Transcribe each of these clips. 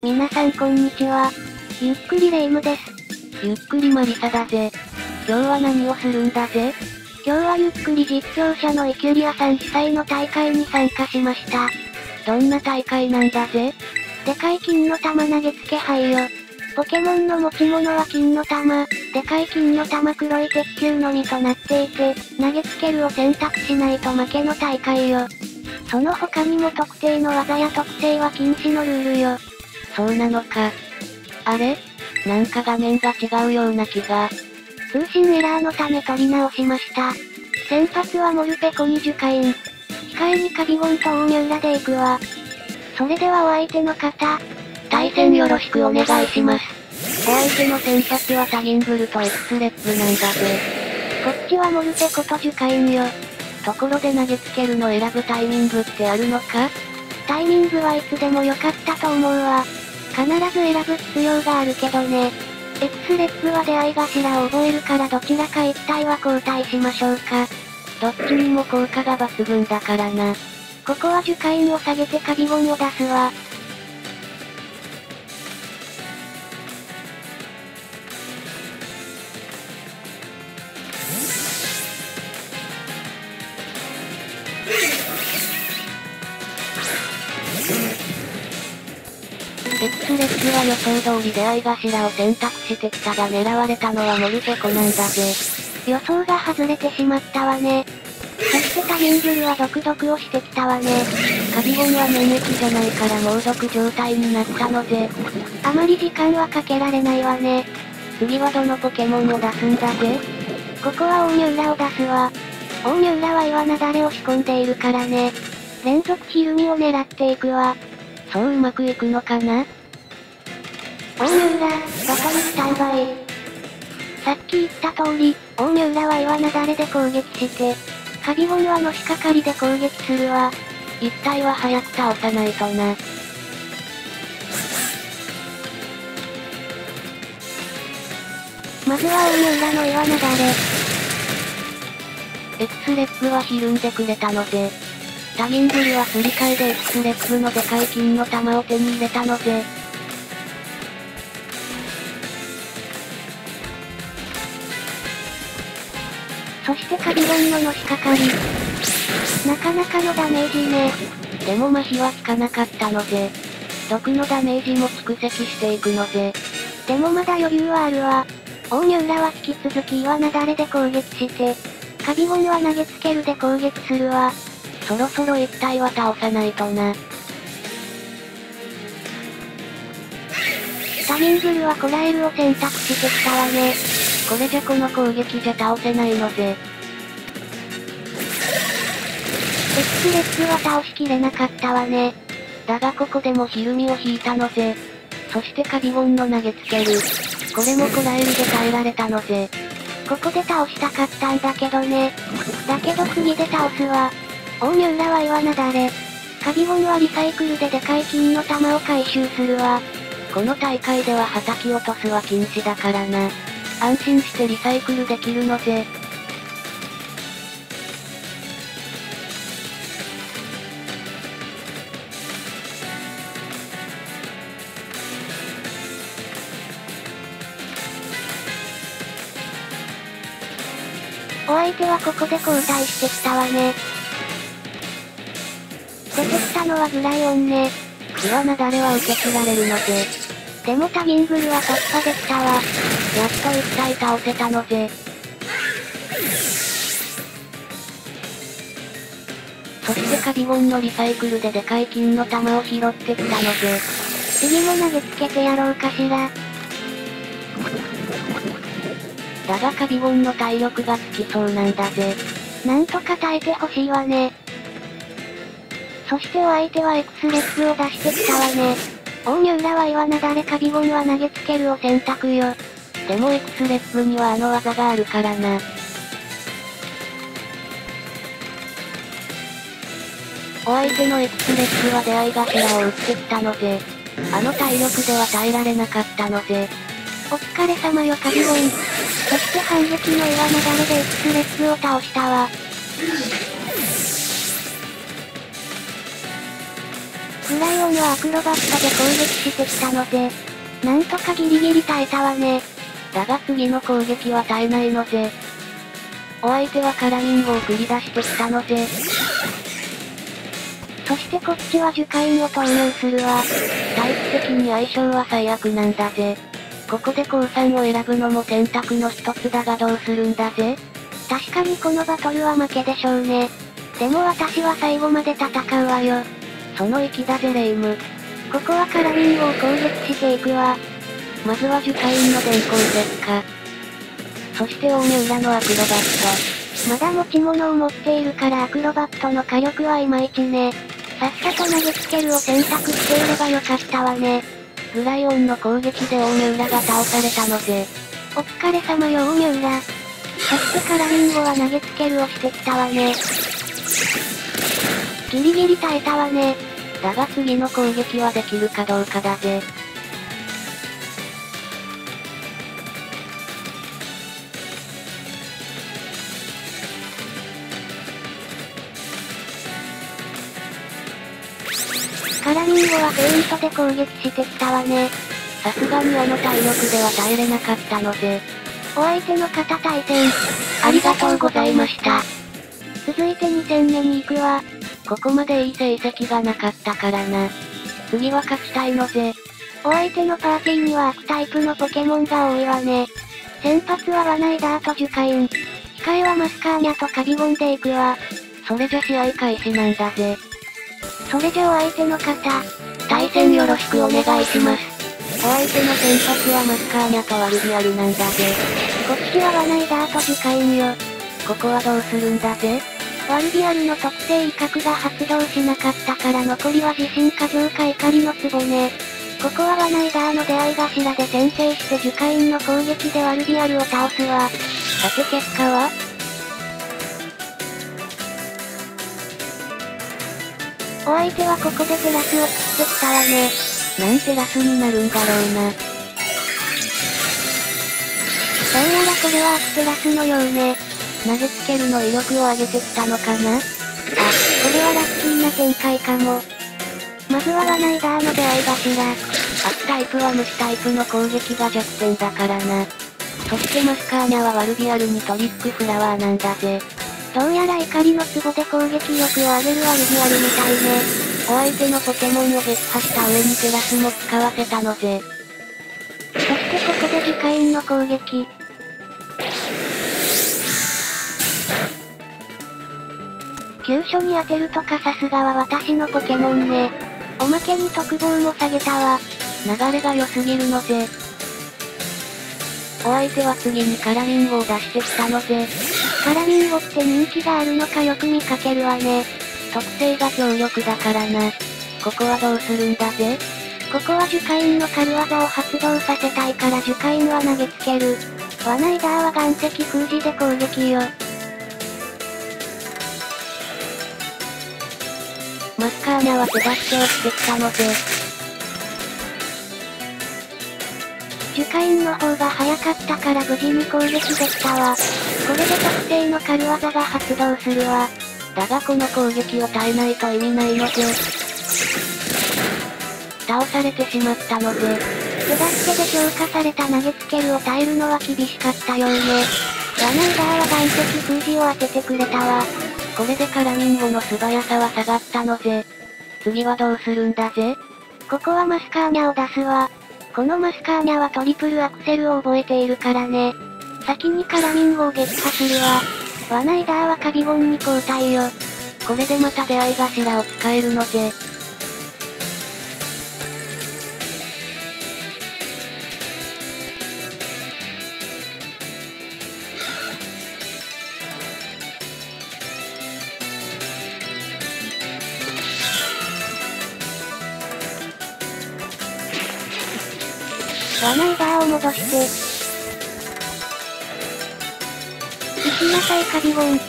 皆さんこんにちは。ゆっくりレ夢ムです。ゆっくりマリサだぜ。今日は何をするんだぜ？今日はゆっくり実況者のイキュリアさん主催の大会に参加しました。どんな大会なんだぜ？でかい金の玉投げつけ杯よ。ポケモンの持ち物は金の玉、でかい金の玉黒い鉄球のみとなっていて、投げつけるを選択しないと負けの大会よ。その他にも特定の技や特性は禁止のルールよ。そうなのか。あれ？なんか画面が違うような気が。通信エラーのため取り直しました。先発はモルペコに樹海ン。控えにカビゴンと大三浦で行くわ。それではお相手の方、対戦よろしくお願いします。お相手の先発はタギングルとエクスレッグなんだぜ。こっちはモルペコと樹海ンよ。ところで投げつけるの選ぶタイミングってあるのか？タイミングはいつでも良かったと思うわ。必ず選ぶ必要があるけどね。エクスレップは出会い頭を覚えるからどちらか一体は交代しましょうか。どっちにも効果が抜群だからな。ここは樹海を下げてカビゴンを出すわ。は予想通り出会い頭を選択してきたが狙われたのはモルペコなんだぜ。予想が外れてしまったわね。そしてタギンブルは毒々をしてきたわね。カビゴンは免疫じゃないから猛毒状態になったのぜ。あまり時間はかけられないわね。次はどのポケモンを出すんだぜここは大三浦を出すわ。大三浦は岩なだれを仕込んでいるからね。連続ひるみを狙っていくわ。そううまくいくのかな？大三浦、バトルスタンバイ。さっき言った通り、大三浦は岩なだれで攻撃して、カビゴンはのしかかりで攻撃するわ。一体は早く倒さないとな。まずは大三浦の岩なだれ。エクスレッグはひるんでくれたのぜ。タギングルはすり替えでエクスレッグのでかい金の玉を手に入れたのぜ。そしてカビゴンののしかかり。なかなかのダメージね。でも麻痺は効かなかったのぜ。毒のダメージも蓄積していくのぜ。でもまだ余裕はあるわ。大三浦は引き続き岩なだれで攻撃して、カビゴンは投げつけるで攻撃するわ。そろそろ一体は倒さないとな。タギングルはコラエルを選択してきたわね。これじゃこの攻撃じゃ倒せないのぜ。エクスレップは倒しきれなかったわね。だがここでもひるみを引いたのぜ。そしてカビゴンの投げつける。これもコラエルで耐えられたのぜ。ここで倒したかったんだけどね。だけど次で倒すわ。大三浦は岩なだれ。カビゴンはリサイクルででかい金の玉を回収するわ。この大会では叩き落とすは禁止だからな。安心してリサイクルできるのぜ。お相手はここで交代してきたわね。出てきたのはグライオンね。岩なだれは受け継がれるのぜ。でもタギングルは突破できたわ。やっと一体倒せたのぜ。そしてカビゴンのリサイクルででかい金の玉を拾ってきたのぜ。次も投げつけてやろうかしら。だがカビゴンの体力が尽きそうなんだぜ。なんとか耐えてほしいわね。そしてお相手はエクスレッグを出してきたわね。大三浦は岩なだれカビゴンは投げつけるを選択よ。でもエクスレッグにはあの技があるからな。お相手のエクスレッグは出会い頭を打ってきたのぜ。あの体力では耐えられなかったのぜ。お疲れ様よカビゴン。そして反撃の岩なだれでエクスレッグを倒したわ。グライオンはアクロバットで攻撃してきたので、なんとかギリギリ耐えたわね。だが次の攻撃は耐えないのぜ。お相手はカラミンゴを繰り出してきたのぜ。そしてこっちはジュカインを投入するわ。タイプ的に相性は最悪なんだぜ。ここで降参を選ぶのも選択の一つだがどうするんだぜ。確かにこのバトルは負けでしょうね。でも私は最後まで戦うわよ。その域だぜレイム。ここはカラミングを攻撃していくわ。まずは樹海員の電光石火。そして大目裏のアクロバット。まだ持ち物を持っているからアクロバットの火力はいまいちね。さっさと投げつけるを選択していればよかったわね。グライオンの攻撃で大目裏が倒されたのぜ。お疲れ様よ大目裏。そしてカラミンゴは投げつけるをしてきたわね。ギリギリ耐えたわね。だが次の攻撃はできるかどうかだぜ。ミンゴはフェイントで攻撃してきたわね。さすがにあの体力では耐えれなかったので。お相手の方対戦。ありがとうございました。続いて2戦目に行くわ。ここまでいい成績がなかったからな。次は勝ちたいのぜ。お相手のパーティーには悪タイプのポケモンが多いわね。先発はワナイダーとジュカイン。控えはマスカーニャとカビゴンで行くわ。それじゃ試合開始なんだぜ。それじゃお相手の方、対戦よろしくお願いします。お相手の先発はマスカーニャとワルビアルなんだぜ。こっちはワナイダーとジュカインよ。ここはどうするんだぜワルビアルの特性威嚇が発動しなかったから残りは地震過剰か怒りの壺ね。ここはワナイダーの出会い頭で先制して樹海員の攻撃でワルビアルを倒すわ。さて結果はお相手はここでテラスを作ってきたわね。なんテラスになるんだろうな。どうやらこれはアクテラスのようね。投げつけるの威力を上げてきたのかなあ、これはラッキーな展開かも。まずはワナイダーの出会い頭。悪タイプは虫タイプの攻撃が弱点だからな。そしてマスカーニャはワルビアルにトリックフラワーなんだぜ。どうやら怒りの壺で攻撃力を上げるワルビアルみたいね。お相手のポケモンを撃破した上にテラスも使わせたのぜ。そしてここで樹海員の攻撃。急所に当てるとかさすがは私のポケモンね。おまけに特防も下げたわ。流れが良すぎるのぜ。お相手は次にカラミンゴを出してきたのぜ。カラミンゴって人気があるのかよく見かけるわね。特性が強力だからな。ここはどうするんだぜここは樹海員の軽技を発動させたいから樹海員は投げつける。ワナイダーは岩石封じで攻撃よ。マスカーニャは手助けをしてきたので。樹海員の方が早かったから無事に攻撃できたわ。これで特定の軽技が発動するわ。だがこの攻撃を耐えないと意味ないので。倒されてしまったので。手助けで強化された投げつけるを耐えるのは厳しかったようね。ラナイダーは岩石封じを当ててくれたわ。これでカラミンゴの素早さは下がったのぜ。次はどうするんだぜここはマスカーニャを出すわ。このマスカーニャはトリプルアクセルを覚えているからね。先にカラミンゴを撃破するわ。ワナイダーはカビゴンに交代よ。これでまた出会い頭を使えるのぜ。ワナイダーを戻して。行きなさいカビゴン。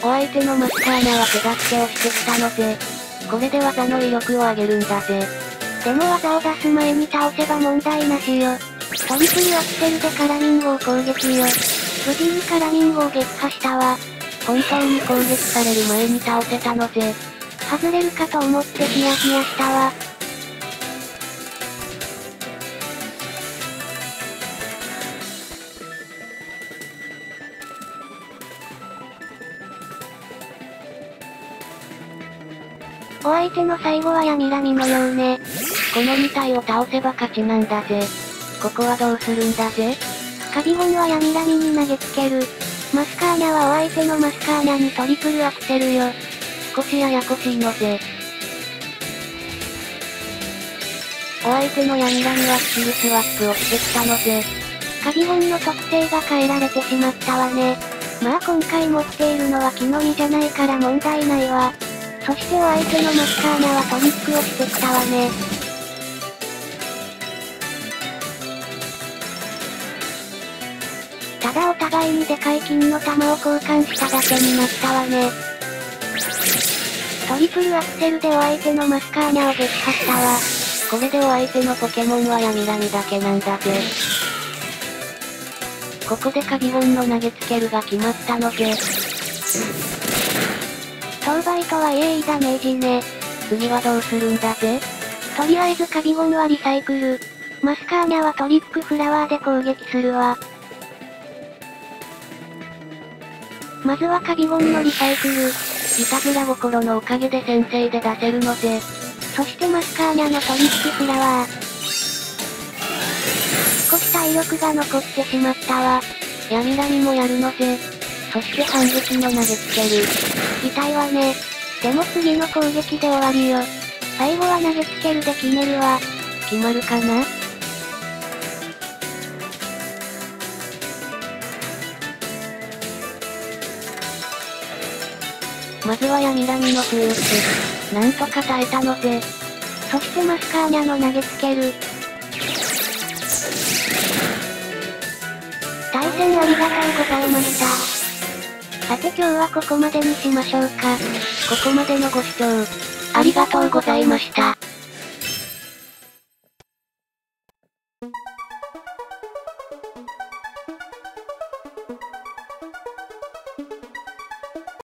お相手のマスカーニャは手助けをしてきたので、これで技の威力を上げるんだぜ。でも技を出す前に倒せば問題なしよ。トリプルアクセルでカラミンゴを攻撃よ。無事にカラミンゴを撃破したわ。本当に攻撃される前に倒せたのぜ。外れるかと思ってヒヤヒヤしたわ。お相手の最後は闇ラミのようね。この2体を倒せば勝ちなんだぜ。ここはどうするんだぜカビゴンは闇ラミに投げつける。マスカーニャはお相手のマスカーニャにトリプルアクセルよ。少しややこしいのぜ。お相手の闇ラミはスキルスワップをしてきたのぜ。カビゴンの特性が変えられてしまったわね。まあ今回持っているのは木の実じゃないから問題ないわ。そしてお相手のマスカーニャはトリックをしてきたわね。ただお互いにでかい金の玉を交換しただけになったわね。トリプルアクセルでお相手のマスカーニャを撃破したわ。これでお相手のポケモンは闇ラミだけなんだぜ。ここでカビゴンの投げつけるが決まったのぜ。当倍とはいえいいダメージね。次はどうするんだぜとりあえずカビゴンはリサイクル。マスカーニャはトリックフラワーで攻撃するわ。まずはカビゴンのリサイクル。いたずら心のおかげで先生で出せるのぜ。そしてマスカーニャのトリックフラワー。少し体力が残ってしまったわ。闇ラミもやるのぜ。そして反撃の投げつける。痛いわね。でも次の攻撃で終わりよ。最後は投げつけるで決めるわ。決まるかな？まずは闇ラミのフース。なんとか耐えたのぜ。そしてマスカーニャの投げつける。対戦ありがとうございました。さて今日はここまでにしましょうか。ここまでのご視聴、ありがとうございました。